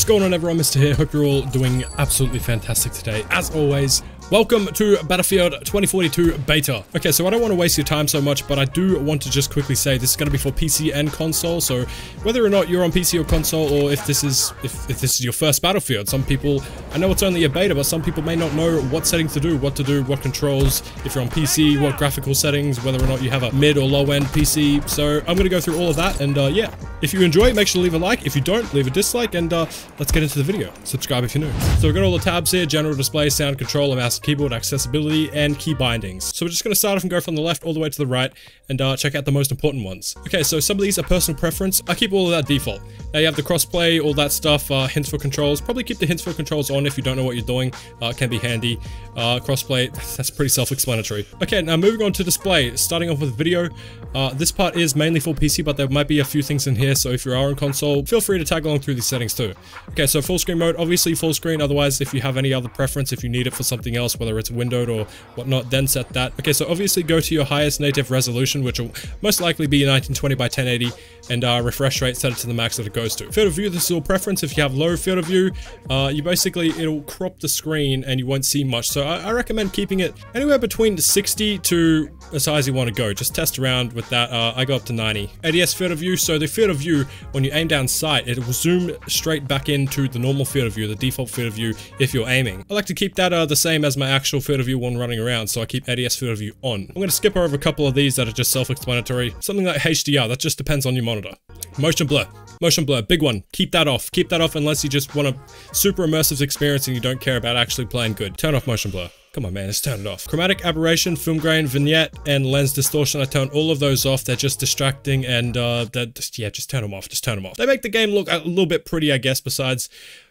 What's going on everyone, Mistah here. Hope you're all doing absolutely fantastic today. As always, Welcome to Battlefield 2042 Beta. Okay, so I don't want to waste your time so much, but I do want to just quickly say this is going to be for PC and console, so whether or not you're on PC or console, or if this is if, if this is your first Battlefield, some people, I know it's only a beta, but some people may not know what settings to do, what to do, what controls, if you're on PC, what graphical settings, whether or not you have a mid or low end PC, so I'm going to go through all of that, and uh, yeah, if you enjoy make sure to leave a like, if you don't, leave a dislike, and uh, let's get into the video. Subscribe if you're new. So we've got all the tabs here, general display, sound control, mouse keyboard accessibility, and key bindings. So we're just going to start off and go from the left all the way to the right and uh, check out the most important ones. Okay, so some of these are personal preference. I keep all of that default. Now you have the crossplay, all that stuff, uh, hints for controls. Probably keep the hints for controls on if you don't know what you're doing. Uh, can be handy. Uh, crossplay, that's pretty self-explanatory. Okay, now moving on to display. Starting off with video. Uh, this part is mainly for PC, but there might be a few things in here, so if you are on console, feel free to tag along through these settings too. Okay, so full screen mode, obviously full screen, otherwise if you have any other preference, if you need it for something else, whether it's windowed or whatnot, then set that. Okay, so obviously go to your highest native resolution, which will most likely be 1920 by 1080, and uh, refresh rate, set it to the max that it goes to. Field of view, this is all preference. If you have low field of view, uh, you basically, it'll crop the screen and you won't see much. So I, I recommend keeping it anywhere between 60 to as high as you want to go. Just test around with that. Uh, I go up to 90. ADS field of view. So the field of view, when you aim down sight, it will zoom straight back into the normal field of view, the default field of view if you're aiming. I like to keep that uh, the same as my actual field of view when running around. So I keep ADS field of view on. I'm going to skip over a couple of these that are just self-explanatory. Something like HDR, that just depends on your monitor. Motion blur. Motion blur, big one. Keep that off. Keep that off unless you just want a super immersive experience and you don't care about actually playing good. Turn off motion blur. Come on, man, let's turn it off. Chromatic aberration, film grain, vignette, and lens distortion. I turn all of those off. They're just distracting and, uh, that yeah, just turn them off. Just turn them off. They make the game look a little bit pretty, I guess, besides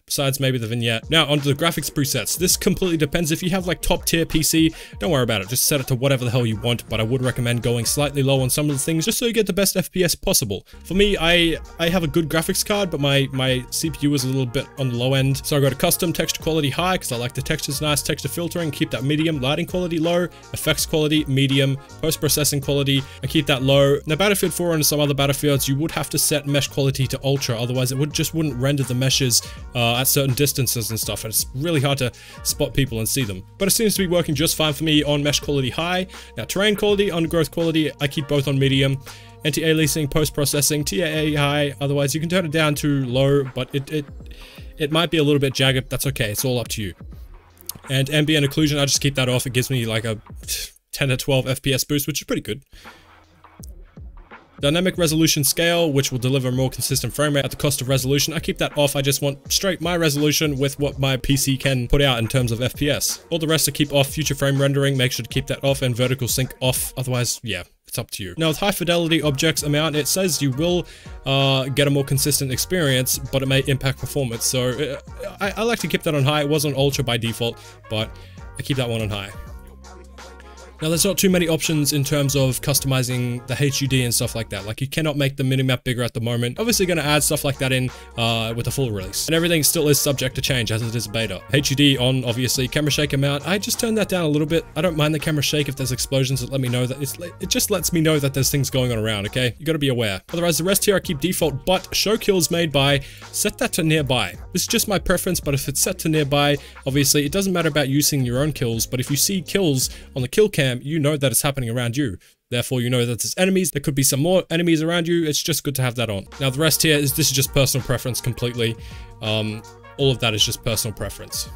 besides maybe the vignette. Now onto the graphics presets. This completely depends. If you have like top tier PC, don't worry about it. Just set it to whatever the hell you want, but I would recommend going slightly low on some of the things just so you get the best FPS possible. For me, I I have a good graphics card, but my, my CPU is a little bit on the low end. So I go to custom texture quality high because I like the textures nice, texture filtering, keep that medium, lighting quality low, effects quality medium, post-processing quality, I keep that low. Now Battlefield 4 and some other Battlefields, you would have to set mesh quality to ultra, otherwise it would just wouldn't render the meshes uh, at certain distances and stuff, and it's really hard to spot people and see them. But it seems to be working just fine for me on mesh quality high. Now terrain quality, undergrowth quality, I keep both on medium. Anti-aliasing, post-processing, TAA high, otherwise you can turn it down to low, but it, it, it might be a little bit jagged, that's okay, it's all up to you. And ambient occlusion, I just keep that off, it gives me like a 10 to 12 FPS boost, which is pretty good. Dynamic resolution scale, which will deliver more consistent frame rate at the cost of resolution. I keep that off. I just want straight my resolution with what my PC can put out in terms of FPS. All the rest to keep off. Future frame rendering, make sure to keep that off and vertical sync off. Otherwise, yeah, it's up to you. Now with high fidelity objects amount, it says you will uh, get a more consistent experience, but it may impact performance. So uh, I, I like to keep that on high. It was on ultra by default, but I keep that one on high. Now there's not too many options in terms of customizing the HUD and stuff like that. Like you cannot make the minimap bigger at the moment. Obviously going to add stuff like that in uh, with a full release. And everything still is subject to change as it is beta. HUD on obviously. Camera shake amount. I just turned that down a little bit. I don't mind the camera shake if there's explosions that let me know that it's it just lets me know that there's things going on around, okay? You got to be aware. Otherwise the rest here I keep default, but show kills made by, set that to nearby. This is just my preference, but if it's set to nearby, obviously it doesn't matter about using your own kills, but if you see kills on the kill cam, you know that it's happening around you. Therefore, you know that there's enemies. There could be some more enemies around you. It's just good to have that on. Now, the rest here is this is just personal preference completely. Um, all of that is just personal preference.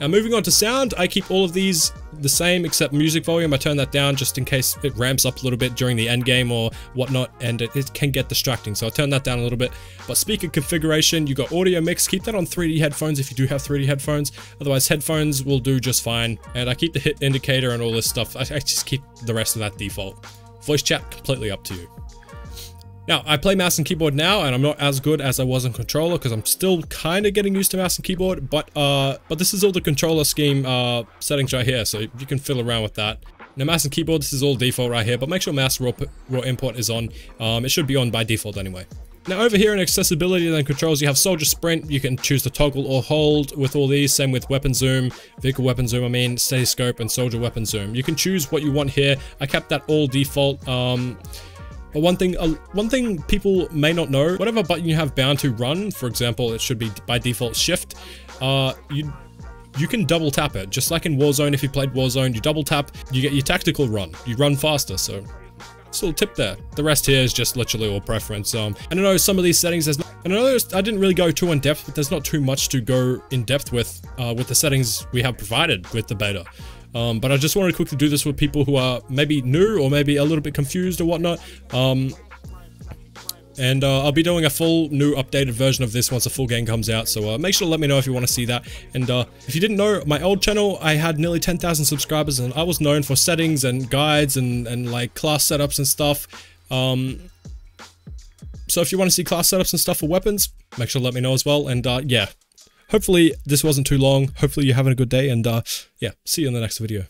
Now moving on to sound, I keep all of these the same except music volume. I turn that down just in case it ramps up a little bit during the end game or whatnot and it, it can get distracting. So I turn that down a little bit. But speaker configuration, you got audio mix. Keep that on 3D headphones if you do have 3D headphones. Otherwise headphones will do just fine. And I keep the hit indicator and all this stuff. I, I just keep the rest of that default. Voice chat completely up to you. Now, I play mouse and keyboard now, and I'm not as good as I was on controller, because I'm still kind of getting used to mouse and keyboard, but uh, but this is all the controller scheme uh, settings right here, so you can fiddle around with that. Now, mouse and keyboard, this is all default right here, but make sure mouse raw, raw import is on. Um, it should be on by default anyway. Now over here in accessibility and controls, you have soldier sprint. You can choose to toggle or hold with all these. Same with weapon zoom, vehicle weapon zoom, I mean, steady scope and soldier weapon zoom. You can choose what you want here. I kept that all default. Um, But one thing, uh, one thing people may not know, whatever button you have bound to run, for example, it should be by default shift, uh, you you can double tap it. Just like in Warzone, if you played Warzone, you double tap, you get your tactical run. You run faster, so a little tip there. The rest here is just literally all preference. Um, and I know some of these settings, there's not, and I know I didn't really go too in depth, but there's not too much to go in depth with, uh, with the settings we have provided with the beta. Um, but I just wanted to quickly do this with people who are maybe new or maybe a little bit confused or whatnot. Um, and uh, I'll be doing a full new updated version of this once the full game comes out. So uh, make sure to let me know if you want to see that. And uh, if you didn't know, my old channel, I had nearly 10,000 subscribers and I was known for settings and guides and, and like class setups and stuff. Um, so if you want to see class setups and stuff for weapons, make sure to let me know as well. And uh, yeah, hopefully this wasn't too long. Hopefully you're having a good day and uh, yeah, see you in the next video.